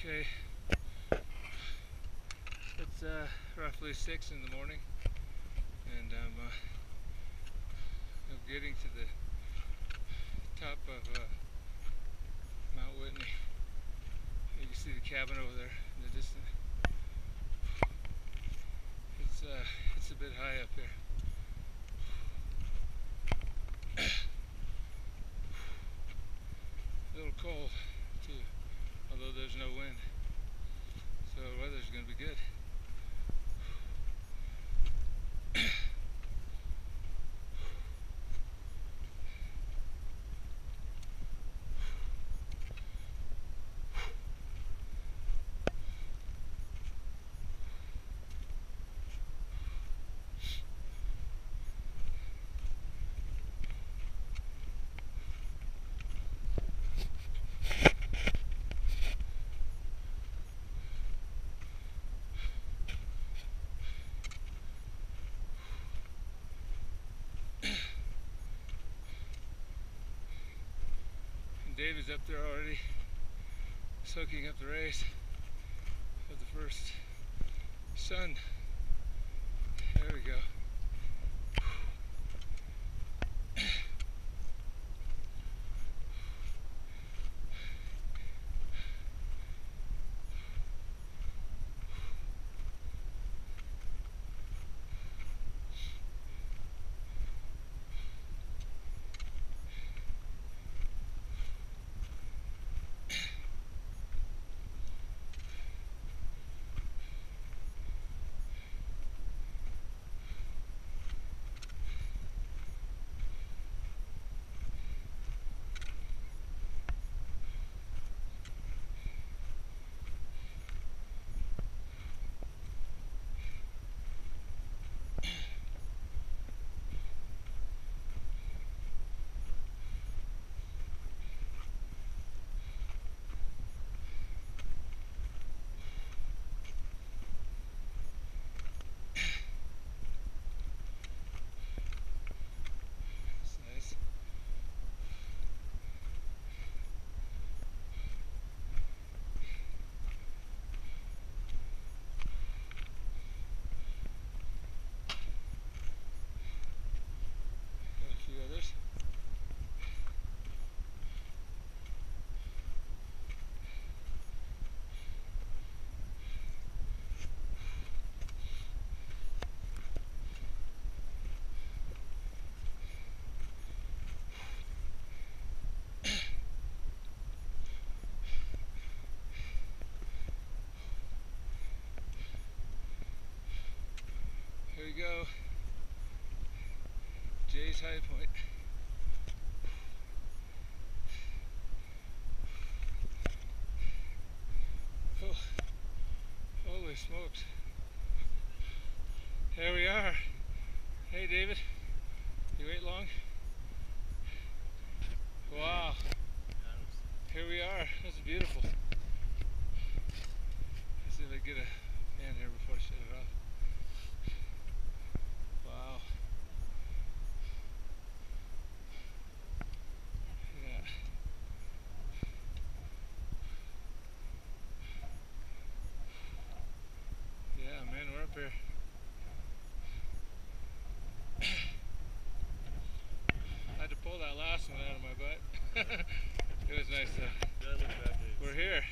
Okay. It's uh, roughly 6 in the morning and I'm, uh, getting to the top of uh, Mount Whitney. You can see the cabin over there in the distance. It's, uh, it's a bit high up here. a little cold good. Dave is up there already soaking up the rays of the first sun. There we go. That's nice. Got a few others. Here we go. Jay's High Point. Oh, holy smokes. Here we are. Hey David, you wait long? Wow. Here we are. That's beautiful. Let's see if I get a out of my butt. it was nice though. We're here.